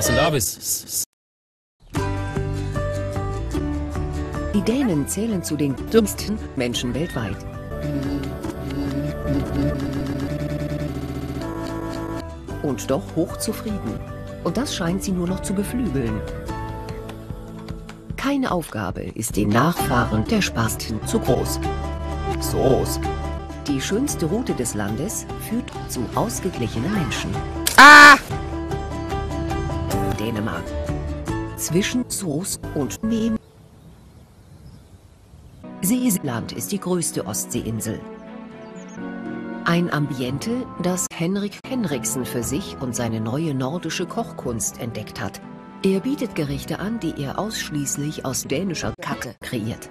Basel Davis. Die Dänen zählen zu den dümmsten Menschen weltweit. Und doch hochzufrieden. Und das scheint sie nur noch zu beflügeln. Keine Aufgabe ist den Nachfahren der Spasten zu groß. So groß. Die schönste Route des Landes führt zu ausgeglichenen Menschen. Ah! Dänemark. Zwischen Soos und Nehm. Seeland ist die größte Ostseeinsel. Ein Ambiente, das Henrik Henriksen für sich und seine neue nordische Kochkunst entdeckt hat. Er bietet Gerichte an, die er ausschließlich aus dänischer Kacke kreiert.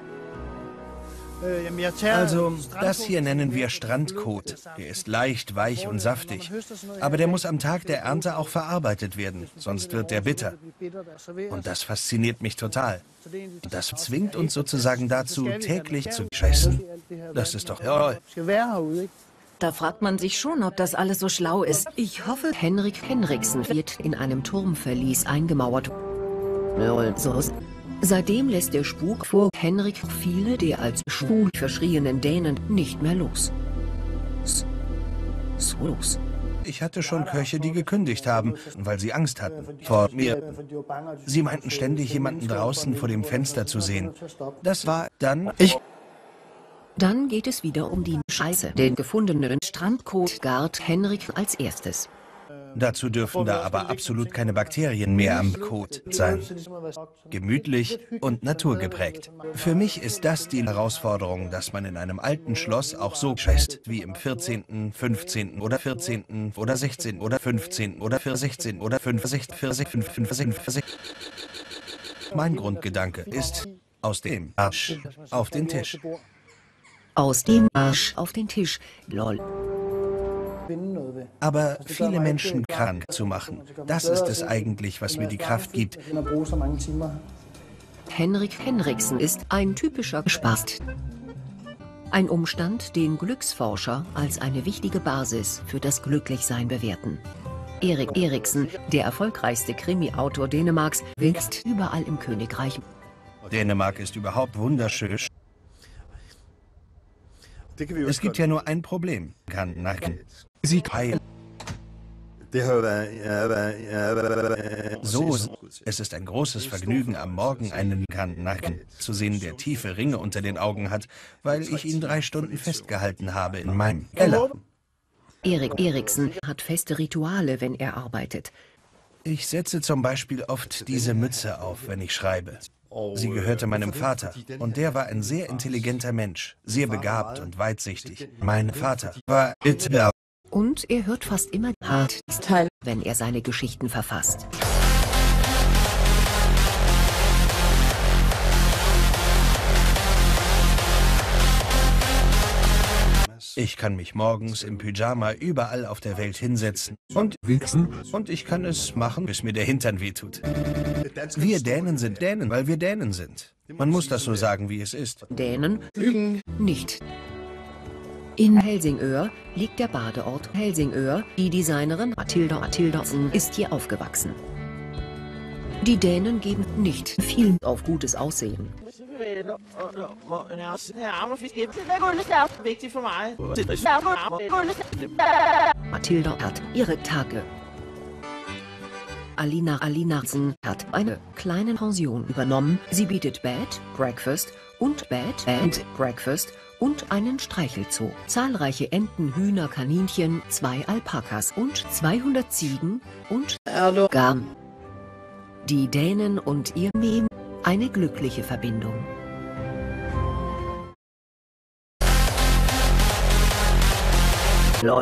Also, das hier nennen wir Strandkot. Der ist leicht, weich und saftig. Aber der muss am Tag der Ernte auch verarbeitet werden, sonst wird der bitter. Und das fasziniert mich total. Das zwingt uns sozusagen dazu, täglich zu scheißen. Das ist doch toll. Da fragt man sich schon, ob das alles so schlau ist. Ich hoffe, Henrik Henriksen wird in einem Turmverlies eingemauert. So. Seitdem lässt der Spuk vor Henrik viele der als schwul verschrienen Dänen nicht mehr los. So los. Ich hatte schon Köche, die gekündigt haben, weil sie Angst hatten vor mir. Sie meinten ständig, jemanden draußen vor dem Fenster zu sehen. Das war dann ich. Dann geht es wieder um die Scheiße, den gefundenen Strandkot gart Henrik als erstes. Dazu dürfen da aber absolut keine Bakterien mehr am Kot sein. Gemütlich und naturgeprägt. Für mich ist das die Herausforderung, dass man in einem alten Schloss auch so scheißt, wie im 14., 15. oder 14. oder 16. oder 15. oder 16. oder 65, 40, 55, 40. Mein Grundgedanke ist, aus dem Arsch auf den Tisch. Aus dem Arsch auf den Tisch. Lol. Aber viele Menschen krank zu machen, das ist es eigentlich, was mir die Kraft gibt. Henrik Henriksen ist ein typischer Spast. Ein Umstand, den Glücksforscher als eine wichtige Basis für das Glücklichsein bewerten. Erik Eriksen, der erfolgreichste Krimi-Autor Dänemarks, wächst überall im Königreich. Dänemark ist überhaupt wunderschön. Es gibt ja nur ein Problem. Kann nacken. Sie heilen. So, es ist ein großes Vergnügen, am Morgen einen Nacken zu sehen, der tiefe Ringe unter den Augen hat, weil ich ihn drei Stunden festgehalten habe in meinem Keller. Erik Eriksen hat feste Rituale, wenn er arbeitet. Ich setze zum Beispiel oft diese Mütze auf, wenn ich schreibe. Sie gehörte meinem Vater und der war ein sehr intelligenter Mensch, sehr begabt und weitsichtig. Mein Vater war Hitler. Und er hört fast immer Teil, wenn er seine Geschichten verfasst. Ich kann mich morgens im Pyjama überall auf der Welt hinsetzen und wichsen und ich kann es machen, bis mir der Hintern wehtut. Wir Dänen sind Dänen, weil wir Dänen sind. Man muss das so sagen, wie es ist. Dänen lügen nicht. In Helsingör liegt der Badeort Helsingør. Die Designerin Mathilda Mathildasen ist hier aufgewachsen. Die Dänen geben nicht viel auf gutes Aussehen. Mathilda hat ihre Tage. Alina Alinarsen hat eine kleine Pension übernommen. Sie bietet Bed, Breakfast und Bed and Breakfast und einen Streichelzoo. Zahlreiche Enten, Hühner, Kaninchen, zwei Alpakas und 200 Ziegen und Erdogan. Die Dänen und ihr Mem, eine glückliche Verbindung. Lol.